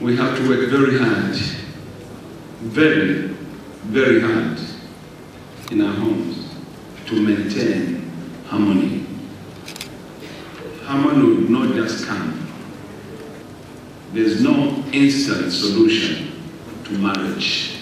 we have to work very hard, very, very hard in our homes to maintain harmony. Harmony will not just come. There's no instant solution to marriage.